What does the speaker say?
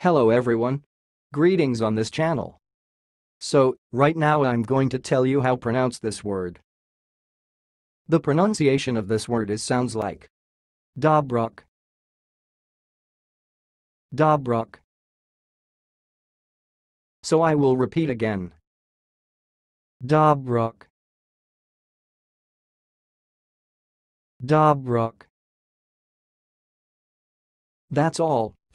Hello everyone. Greetings on this channel. So, right now I'm going to tell you how pronounce this word. The pronunciation of this word is sounds like Dobrauc. Dobrauc. So I will repeat again. Dobrauc. Dobrauc. That's all,